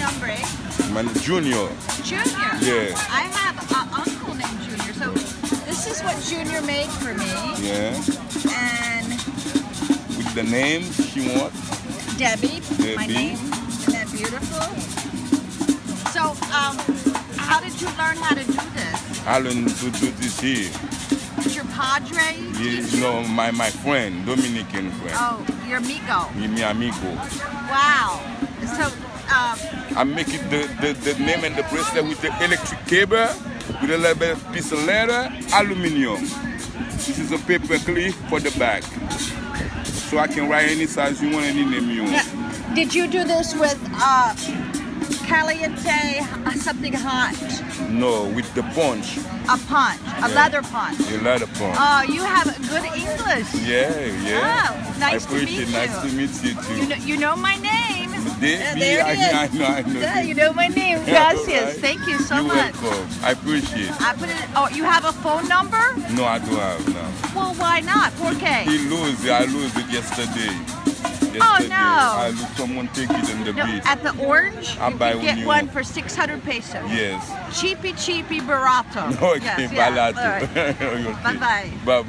nombre? My Junior. Junior. Yeah. I have an uncle named Junior. So this is what Junior made for me. Yeah. And With the name she wants? Debbie, my Debbie. name. Isn't that beautiful? So, um, how did you learn how to do this? I learn to do this here. Did your padre You teach you? know, my, my friend, Dominican friend. Oh, your amigo. Mi, mi amigo. Wow. So, I make it the, the, the name and the bracelet with the electric cable, with a little bit of piece of leather, aluminium. This is a paper clip for the back. So I can write any size you want, any name you want. did you do this with uh, caliente, uh, something hot, No, with the punch, a punch, a Yeah. leather punch? the leather punch. Oh, you have good English. yeah, yeah. Oh, nice I to meet Nice you. to meet you too. You know, you know my name. Uh, there it I. I know, I know. Yeah, you know my name. Yeah, Gracias. right. Thank you so You're much. welcome. I appreciate. I put it. Oh, you have a phone number? No, I don't have now. Well, why not? ¿Por qué? He lose it. I lose it yesterday. Yesterday, Oh, no. I lose someone take it in the No, beach. at the Orange, I'll you buy can get new one for 600 pesos. Yes. Cheapy, cheapy, barato. Okay, yes, yeah. All right. Okay. Bye-bye. Bye bye.